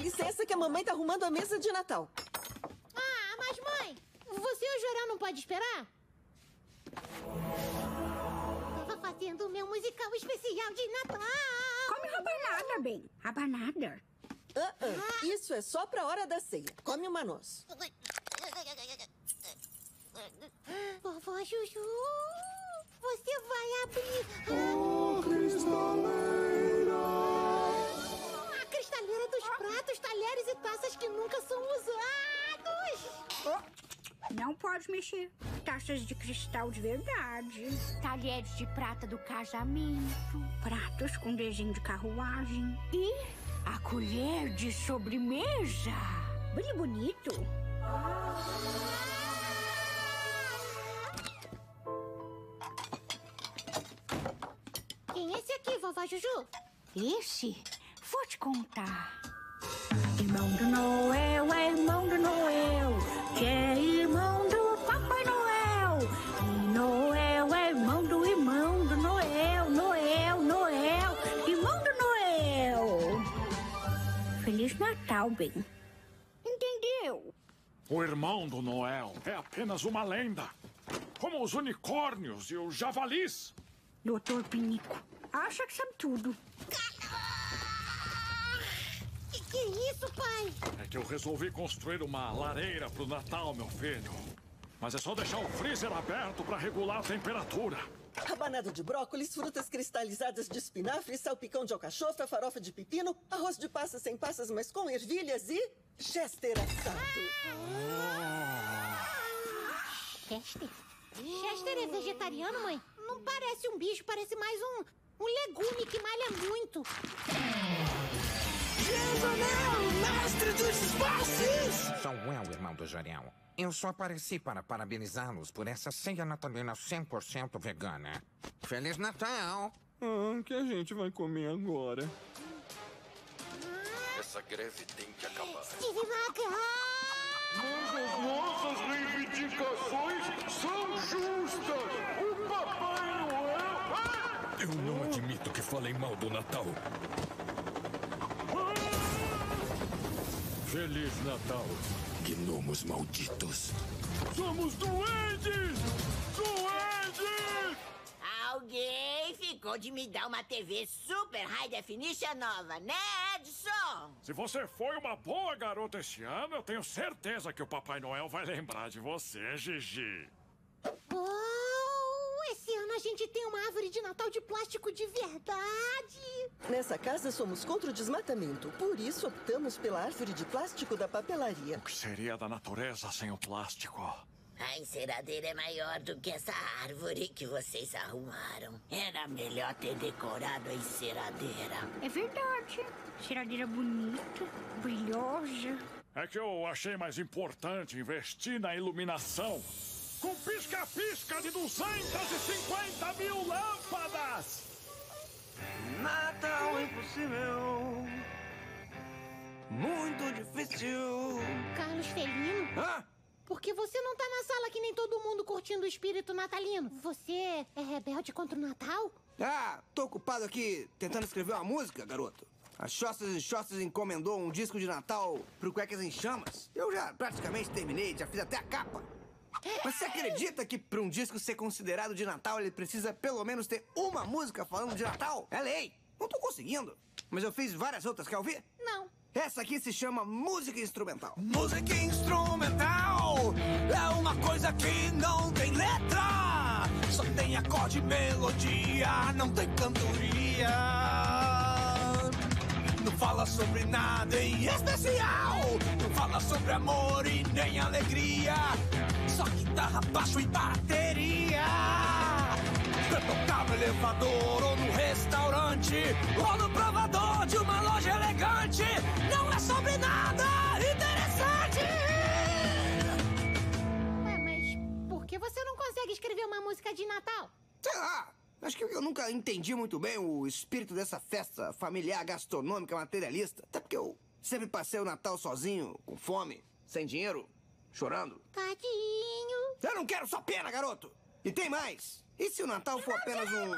licença que a mamãe tá arrumando a mesa de Natal. Ah, mas mãe, você e o Jorel não pode esperar? Tava fazendo o meu musical especial de Natal! Come rabanada, bem. Rabanada. Ah, ah, isso é só pra hora da ceia. Come uma noz. Vovó Juju, você vai abrir Oh, cristaleira! Pode mexer. Taças de cristal de verdade. Talheres de prata do casamento. Pratos com desenho de carruagem. E a colher de sobremesa. Bem bonito. Quem é esse aqui, vovó Juju? Esse, vou te contar. Irmão do Noel Feliz Natal, bem. Entendeu? O irmão do Noel é apenas uma lenda. Como os unicórnios e os javalis. Doutor Pinico, acha que sabe tudo. Que que é isso, pai? É que eu resolvi construir uma lareira pro Natal, meu filho. Mas é só deixar o freezer aberto para regular a temperatura. Rabanada de brócolis, frutas cristalizadas de espinafre, salpicão de alcachofra, farofa de pepino, arroz de passas sem passas, mas com ervilhas e... Chester assado. Chester? Chester é vegetariano, mãe? Não parece um bicho, parece mais um, um legume que malha muito. mestre dos espaços! Sou eu, irmão do Jorel. Eu só apareci para parabenizá-los por essa ceia natalina 100% vegana. Feliz Natal! Ah, o que a gente vai comer agora? Essa greve tem que acabar. Steve! Mas as nossas reivindicações são justas! O Papai Noel... Eu não admito que falem mal do Natal. Feliz Natal. Gnomos malditos. Somos duendes! Duendes! Alguém ficou de me dar uma TV Super High Definition nova, né, Edson? Se você foi uma boa garota esse ano, eu tenho certeza que o Papai Noel vai lembrar de você, Gigi. Oh, esse ano a gente tem uma árvore de Natal de plástico de verdade! Nessa casa somos contra o desmatamento. Por isso optamos pela árvore de plástico da papelaria. O que seria da natureza sem o plástico? A enceradeira é maior do que essa árvore que vocês arrumaram. Era melhor ter decorado a enceradeira. É verdade. Cheiradeira bonita, brilhosa. É que eu achei mais importante investir na iluminação. Com pisca-pisca de 250 mil lâmpadas! Natal impossível. Muito difícil. Carlos Felino, Ah! por que você não tá na sala que nem todo mundo curtindo o espírito natalino? Você é rebelde contra o Natal? Ah, tô ocupado aqui tentando escrever uma música, garoto. A Chostas e Chostas encomendou um disco de Natal pro Cuecas em Chamas. Eu já praticamente terminei, já fiz até a capa. Mas você acredita que pra um disco ser considerado de Natal ele precisa pelo menos ter uma música falando de Natal? É lei. Não tô conseguindo. Mas eu fiz várias outras, quer ouvir? Não. Essa aqui se chama música instrumental. Música instrumental é uma coisa que não tem letra. Só tem acorde e melodia, não tem cantoria. Não fala sobre nada em especial. Não fala sobre amor e nem alegria. Só guitarra, baixo e bateria. Pra tocar no elevador ou no restaurante ou no provador de uma loja elegante. Não é sobre nada interessante. Ué, mas por que você não consegue escrever uma música de Natal? Sei lá. Acho que eu nunca entendi muito bem o espírito dessa festa familiar, gastronômica, materialista. Até porque eu sempre passei o Natal sozinho, com fome, sem dinheiro, chorando. Tadinho. Eu não quero só pena, garoto! E tem mais! E se o Natal for apenas um.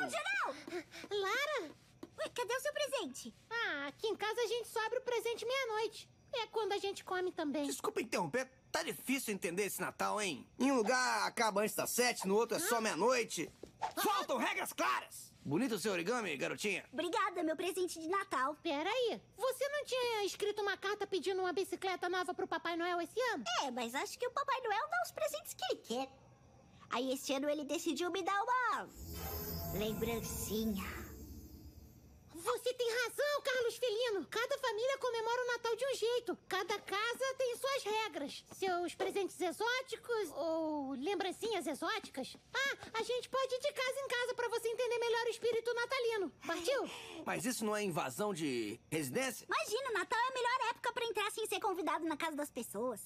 Lara? Ué, cadê o seu presente? Ah, aqui em casa a gente só abre o presente meia-noite. É quando a gente come também. Desculpa interromper, tá difícil entender esse Natal, hein? Em um lugar acaba antes das sete, no outro é só meia-noite. Faltam regras claras! Bonito o seu origami, garotinha. Obrigada, meu presente de Natal. Peraí, você não tinha escrito uma carta pedindo uma bicicleta nova pro Papai Noel esse ano? É, mas acho que o Papai Noel dá os presentes que ele quer. Aí este ano ele decidiu me dar uma lembrancinha. Você tem razão, Carlos Felino. Cada família comemora o Natal de um jeito. Cada casa tem suas regras. Seus presentes exóticos ou lembrancinhas exóticas. Ah, a gente pode ir de casa em casa pra você entender melhor o espírito natalino. Partiu? Mas isso não é invasão de residência? Imagina, Natal é a melhor época pra entrar sem ser convidado na casa das pessoas.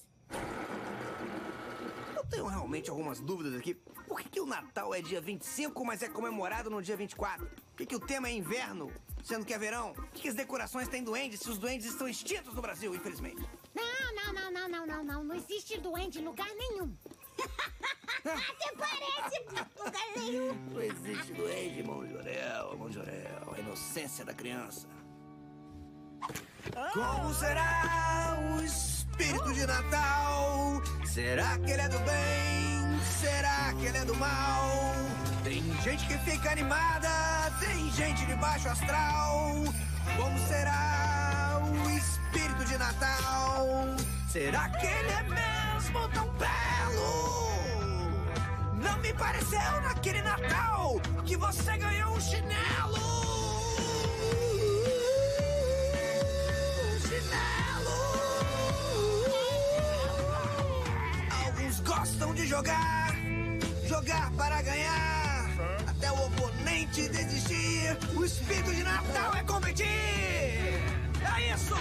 Eu tenho realmente algumas dúvidas aqui. Por que, que o Natal é dia 25, mas é comemorado no dia 24? Por que, que o tema é inverno, sendo que é verão? Por que, que as decorações têm duendes se os duendes estão extintos no Brasil, infelizmente? Não, não, não, não, não, não, não. Não existe duende em lugar nenhum. Até parece lugar nenhum. Não existe duende, irmão Jorel, irmão Jorel. A inocência da criança. Como será o espírito de Natal? Será que ele é do bem? Será que ele é do mal? Tem gente que fica animada, tem gente de baixo astral. Como será o espírito de Natal? Será que ele é mesmo tão belo? Não me pareceu naquele Natal que você ganhou um chinelo. Jogar, jogar para ganhar. Até o oponente desistir. O espírito de Natal é competir. É isso.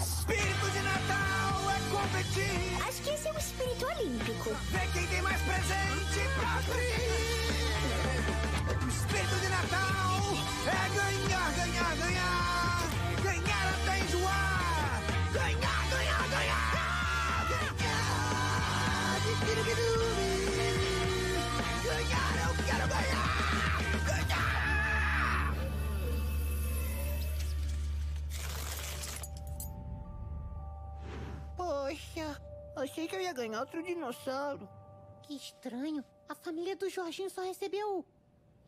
Espírito de Natal é competir. Acho que esse é o espírito olímpico. Vê quem tem mais presente pra abrir. O espírito de Natal é ganhar, ganhar, ganhar. Ganhar até enjoar. Ganhar. Quero. Ganhar. Poxa, achei que eu ia ganhar outro dinossauro. Que estranho. A família do Jorginho só recebeu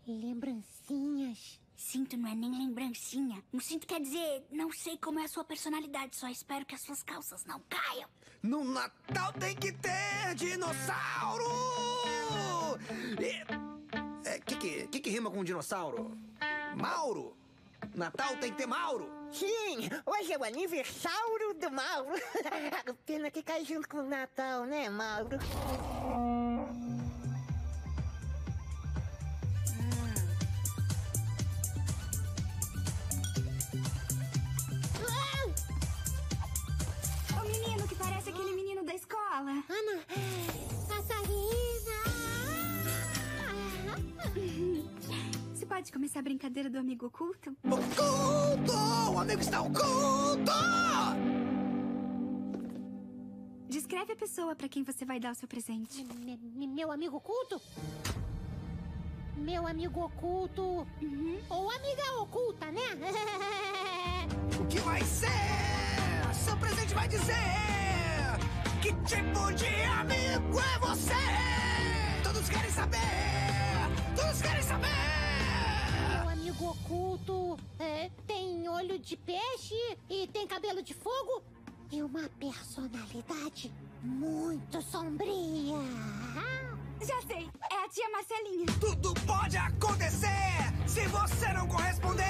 lembrancinhas. Cinto não é nem lembrancinha. Um cinto quer dizer, não sei como é a sua personalidade, só espero que as suas calças não caiam. No Natal tem que ter dinossauro! E... É, que, que, que que rima com dinossauro? Mauro! Natal tem que ter Mauro! Sim, hoje é o aniversário do Mauro. Pena que cai junto com o Natal, né, Mauro? Você pode começar a brincadeira do amigo oculto? Oculto! O amigo está oculto! Descreve a pessoa pra quem você vai dar o seu presente. Me- me- meu amigo oculto? Meu amigo oculto. Ou amiga oculta, né? O que vai ser? Seu presente vai dizer que tipo de amigo é você? Todos querem saber! Oculto é, tem olho de peixe e tem cabelo de fogo e uma personalidade muito sombria. Já sei, é a tia Marcelinha. Tudo pode acontecer se você não corresponder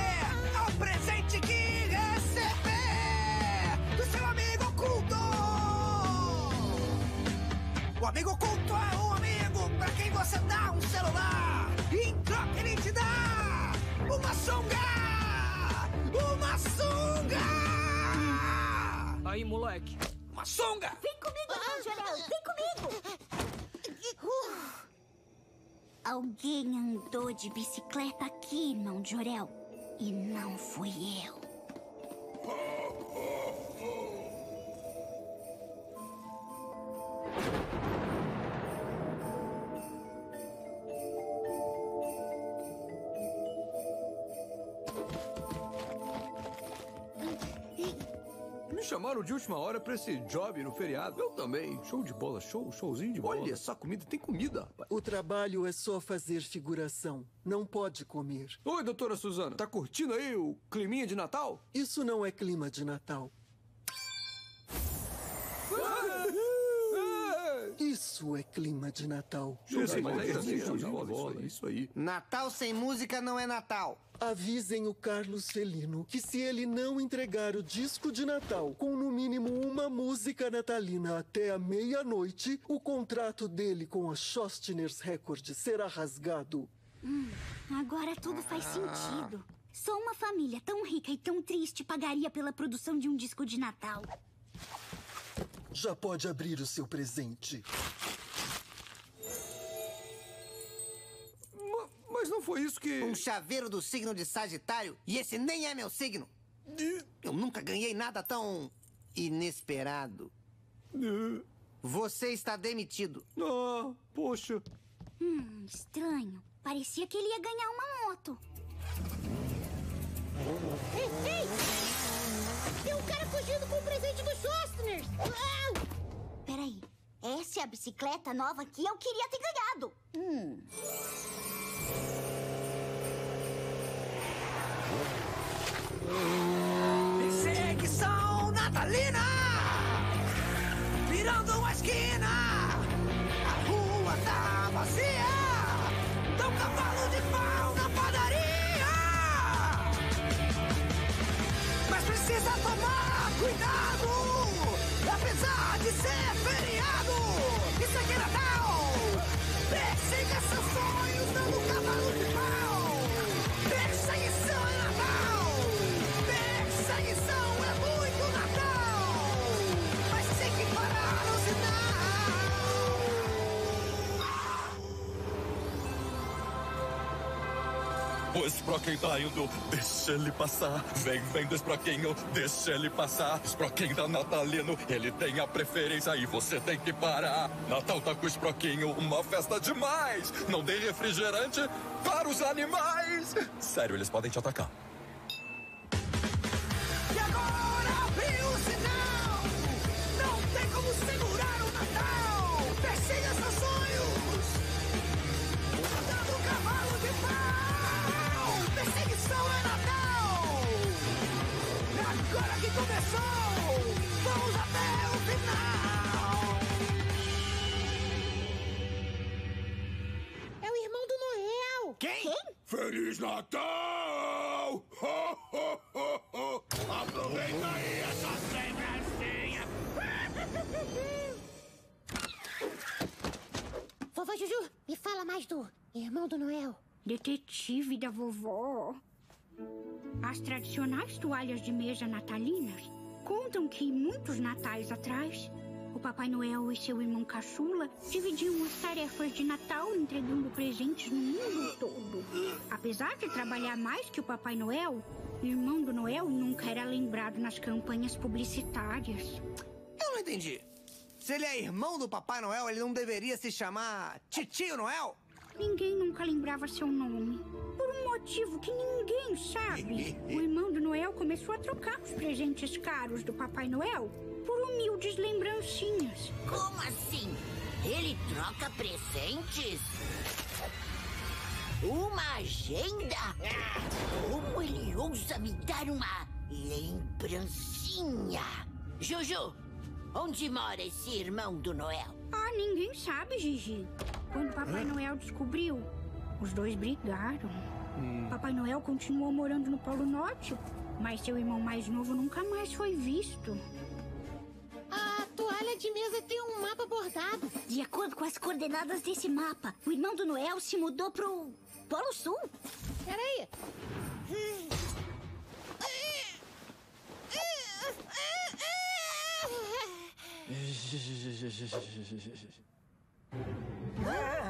ao presente que receber do seu amigo oculto. O amigo oculto é um sunga. Uma sunga. Aí, moleque. Uma sunga. Vem comigo, irmão Jorel, vem comigo. Alguém andou de bicicleta aqui, irmão Jorel. E não fui eu. Chamaram de última hora pra esse job no feriado. Eu também. Show de bola, show, showzinho de bola. Olha só, comida, tem comida, rapaz. O trabalho é só fazer figuração. Não pode comer. Oi, doutora Suzana. Tá curtindo aí o climinha de Natal? Isso não é clima de Natal. Isso é clima de Natal. Isso aí, mas aí, show de bola, isso aí. Natal sem música não é Natal. Avisem o Carlos Felino que se ele não entregar o disco de Natal com no mínimo uma música natalina até a meia-noite, o contrato dele com a Schostners Records será rasgado. Hum, agora tudo faz sentido. Só uma família tão rica e tão triste pagaria pela produção de um disco de Natal. Já pode abrir o seu presente. Mas não foi isso que. Um chaveiro do signo de Sagitário e esse nem é meu signo. Eu nunca ganhei nada tão inesperado. Você está demitido. Ah, poxa. Hum, estranho. Parecia que ele ia ganhar uma moto. Ei, ei! Tem um cara fugindo com o! Ah! Peraí. Essa é a bicicleta nova que eu queria ter ganhado. Hum. Perseguição natalina! Virando uma esquina! A rua tá vazia! Dá um cavalo de pau na padaria! Mas precisa tomar cuidado! Apesar de ser feriado! Isso aqui é Sprocken tá indo, deixa ele passar. Vem, vem do Sprockinho, deixa ele passar. Sprocken tá natalino, ele tem a preferência e você tem que parar. Natal tá com o Sprockinho, uma festa demais. Não dê refrigerante para os animais. Sério, eles podem te atacar. Noel! Quem? Feliz Natal! Ho, ho, ho, ho! Aproveita aí essa lembrancinha! Vovó Juju, me fala mais do irmão do Noel. Detetive da vovó. As tradicionais toalhas de mesa natalinas contam que muitos natais atrás, Papai Noel e seu irmão caçula dividiam as tarefas de Natal entregando presentes no mundo todo. Apesar de trabalhar mais que o Papai Noel, o irmão do Noel nunca era lembrado nas campanhas publicitárias. Eu não entendi. Se ele é irmão do Papai Noel, ele não deveria se chamar Titio Noel? Ninguém nunca lembrava seu nome. Motivo que ninguém sabe. O irmão do Noel começou a trocar os presentes caros do Papai Noel por humildes lembrancinhas. Como assim? Ele troca presentes? Uma agenda? Como ele ousa me dar uma lembrancinha? Juju, onde mora esse irmão do Noel? Ah, ninguém sabe, Gigi. Quando o Papai Noel descobriu, os dois brigaram. Papai Noel continuou morando no Polo Norte, mas seu irmão mais novo nunca mais foi visto. A toalha de mesa tem um mapa bordado. De acordo com as coordenadas desse mapa, o irmão do Noel se mudou pro Polo Sul. Peraí. Ah,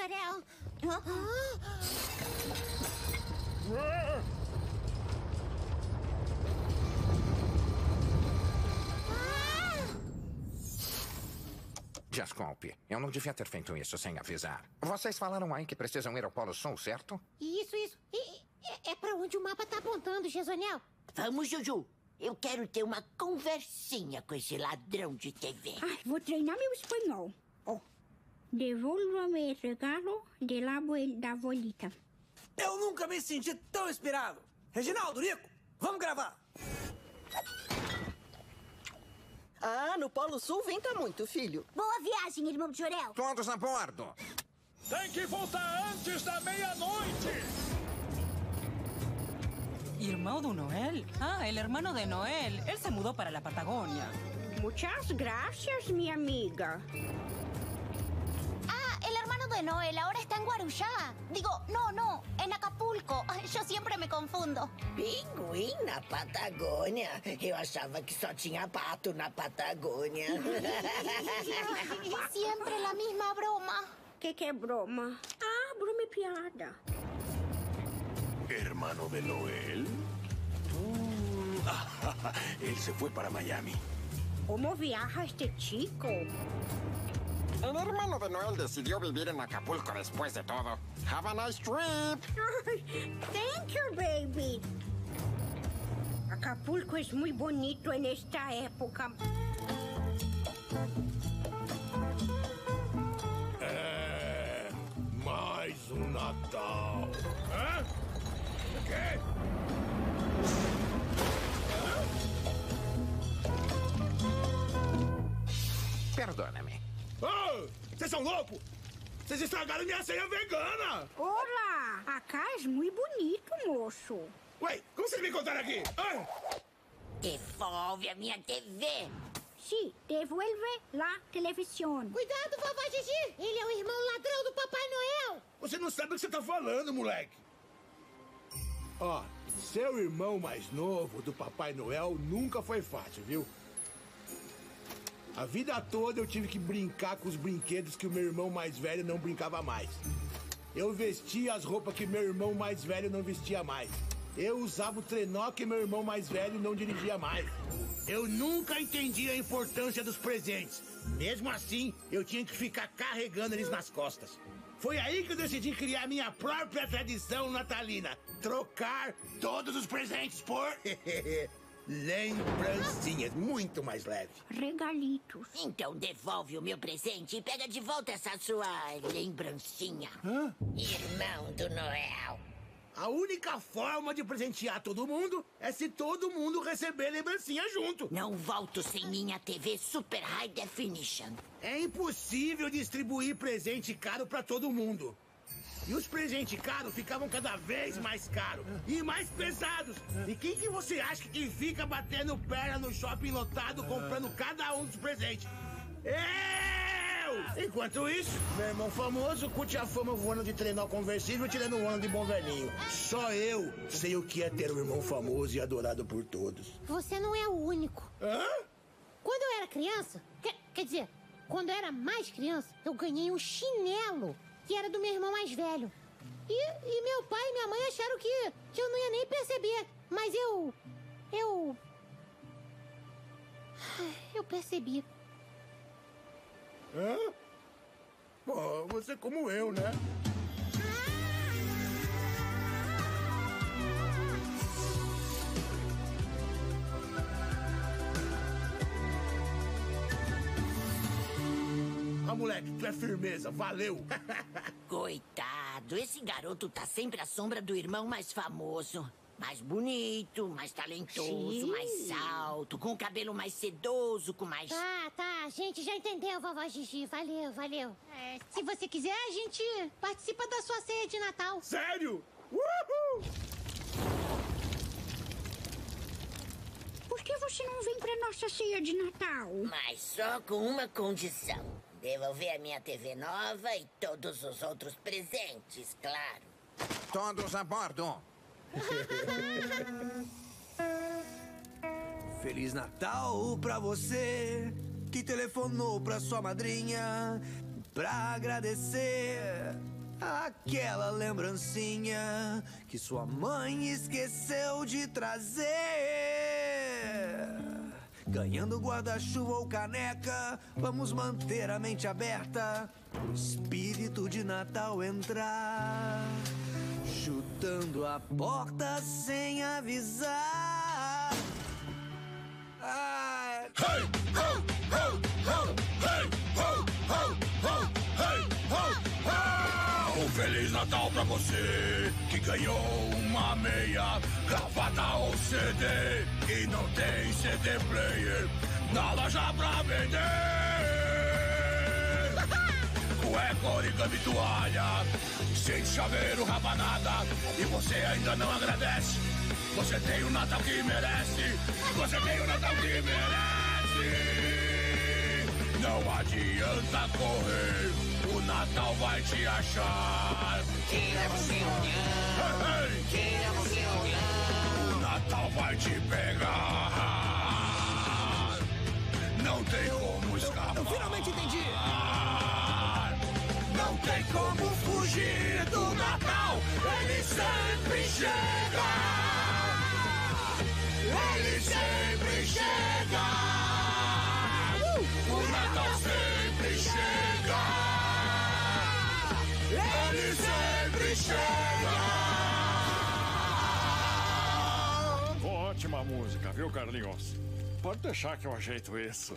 Jorel. Desculpe, eu não devia ter feito isso sem avisar. Vocês falaram aí que precisam ir ao Polo Sul, certo? Isso, isso. E, é, é pra onde o mapa tá apontando, Gesoniel. Vamos, Juju. Eu quero ter uma conversinha com esse ladrão de TV. Ai, vou treinar meu espanhol. Devolva-me regalo de la da abuelita. Eu nunca me senti tão inspirado. Reginaldo, Rico, vamos gravar. Ah, no Polo Sul venta muito, filho. Boa viagem, irmão de Jorel. Todos a bordo. Tem que voltar antes da meia-noite. ¿Irmão do Noel? Ah, el hermano de Noel. Él se mudó para la Patagonia. Muchas gracias, mi amiga. De Noel ahora está en Guarujá. Digo, no, no, en Acapulco. Yo siempre me confundo. Pinguim na Patagônia? Eu achava que só tinha pato na Patagônia. Siempre la misma broma. ¿Qué qué broma? Ah, broma y piada. ¿Hermano de Noel? Uh, él se fue para Miami. ¿Cómo viaja este chico? El hermano de Noel decidió vivir en Acapulco después de todo. Have a nice trip. Thank you, baby. Acapulco es muy bonito en esta época. É, mais um Natal. Hã? O quê? Oh, vocês são loucos? Vocês estragaram minha ceia vegana! Olá! Acá é muito bonito, moço. Ué, como vocês me encontraram aqui? Ah? Devolve a minha TV. Sí, devuelve la televisión. Cuidado, vovó Gigi! Ele é o irmão ladrão do Papai Noel! Você não sabe o que você tá falando, moleque. Ó, ser o irmão mais novo do Papai Noel nunca foi fácil, viu? A vida toda eu tive que brincar com os brinquedos que o meu irmão mais velho não brincava mais. Eu vestia as roupas que meu irmão mais velho não vestia mais. Eu usava o trenó que meu irmão mais velho não dirigia mais. Eu nunca entendi a importância dos presentes. Mesmo assim, eu tinha que ficar carregando eles nas costas. Foi aí que eu decidi criar minha própria tradição natalina: trocar todos os presentes por. Lembrancinhas, muito mais leve. Regalitos. Então devolve o meu presente e pega de volta essa sua lembrancinha. Hã? Irmão do Noel. A única forma de presentear todo mundo é se todo mundo receber lembrancinha junto. Não volto sem minha TV Super High Definition. É impossível distribuir presente caro para todo mundo. E os presentes caros ficavam cada vez mais caros e mais pesados. E quem que você acha que fica batendo perna no shopping lotado comprando cada um dos presentes? Eu! Enquanto isso, meu irmão famoso curte a fama voando de trenó conversível tirando um ano de bom velhinho. Só eu sei o que é ter um irmão famoso e adorado por todos. Você não é o único. Hã? Quando eu era criança, quer, quer dizer, quando eu era mais criança, eu ganhei um chinelo que era do meu irmão mais velho. E, e meu pai e minha mãe acharam que, que eu não ia nem perceber. Mas eu. Eu. Eu percebi. Hã? Você é como eu, né? Ah, moleque, tu é firmeza, valeu! Coitado, esse garoto tá sempre à sombra do irmão mais famoso. Mais bonito, mais talentoso, Sim. mais alto, com o cabelo mais sedoso, com mais. Tá, tá, a gente já entendeu, vovó Gigi. Valeu, valeu. É, se você quiser, a gente participa da sua ceia de Natal. Sério? Uhul! Por que você não vem pra nossa ceia de Natal? Mas só com uma condição: devolver a minha TV nova e todos os outros presentes, claro. Todos a bordo. Feliz Natal pra você que telefonou pra sua madrinha pra agradecer aquela lembrancinha que sua mãe esqueceu de trazer. Ganhando guarda-chuva ou caneca, vamos manter a mente aberta. O espírito de Natal entrar. Chutando a porta sem avisar. Um Feliz Natal pra você que ganhou uma meia, gravata ou CD e não tem CD player na loja pra vender. Cueca, origami, toalha, sem chaveiro, rabanada e você ainda não agradece. Você tem o Natal que merece. Você tem o Natal que merece. Não adianta correr. O Natal vai te achar. Queira você não. Queira você vai te pegar. Não tem como escapar. Eu finalmente entendi. Não tem como fugir do Natal. Ele sempre chega. Ele sempre chega. O Natal sempre chega. Ele sempre chega. Ótima música, viu, Carlinhos? Pode deixar que eu ajeito isso.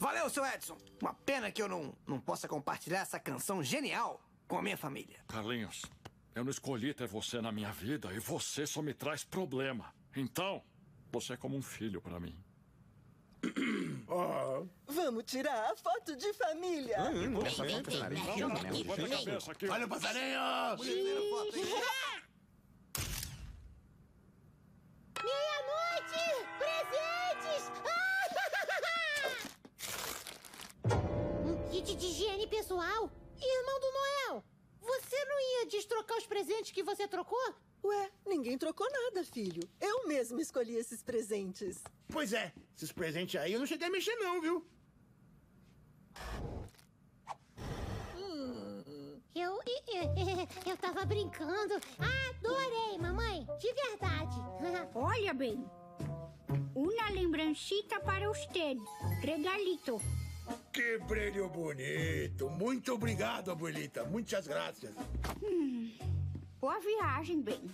Valeu, seu Edson. Uma pena que eu não, não possa compartilhar essa canção genial com a minha família. Carlinhos, eu não escolhi ter você na minha vida e você só me traz problema. Então, você é como um filho pra mim. Vamos tirar a foto de família. Olha o passarinho! Meia-noite! Presentes! um kit de higiene pessoal? Irmão do Noel, você não ia destrocar os presentes que você trocou? Ué, ninguém trocou nada, filho. Eu mesmo escolhi esses presentes. Pois é, esses presentes aí eu não cheguei a mexer não, viu? Eu, eu, eu tava brincando. Adorei, mamãe. De verdade. Olha bem. Uma lembranchita para usted. Regalito. Que brilho bonito. Muito obrigado, abuelita. Muitas graças. Hum, boa viagem, bem.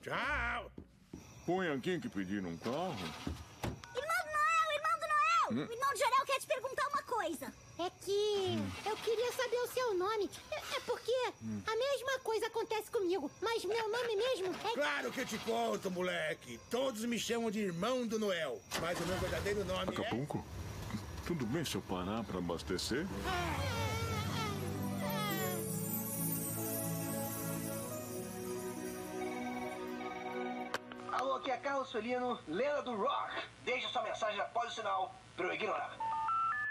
Tchau. Põe aqui que pediram um carro. Irmão do Noel, irmão do Noel! Hum? O irmão do Jorel quer te perguntar uma coisa. É que eu queria saber o seu nome. É, é porque a mesma coisa acontece comigo, mas meu nome mesmo é. Claro que eu te conto, moleque. Todos me chamam de irmão do Noel. Mas o meu verdadeiro nome é... Acapulco? Tudo bem se eu parar pra abastecer? Alô, aqui é Carlos Felino, lenda do rock. Deixe sua mensagem após o sinal para eu ignorar.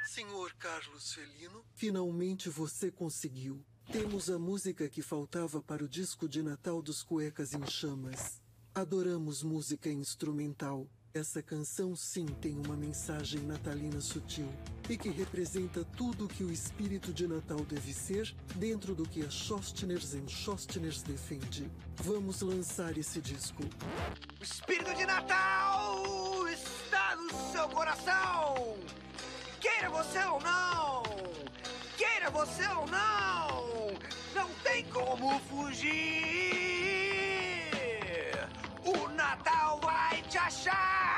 Senhor Carlos Felino, finalmente você conseguiu. Temos a música que faltava para o disco de Natal dos Cuecas em Chamas. Adoramos música instrumental. Essa canção sim tem uma mensagem natalina sutil e que representa tudo o que o espírito de Natal deve ser dentro do que a Schostners Schostners defende. Vamos lançar esse disco. O espírito de Natal está no seu coração. Queira você ou não, queira você ou não, não tem como fugir. O Natal vai te achar.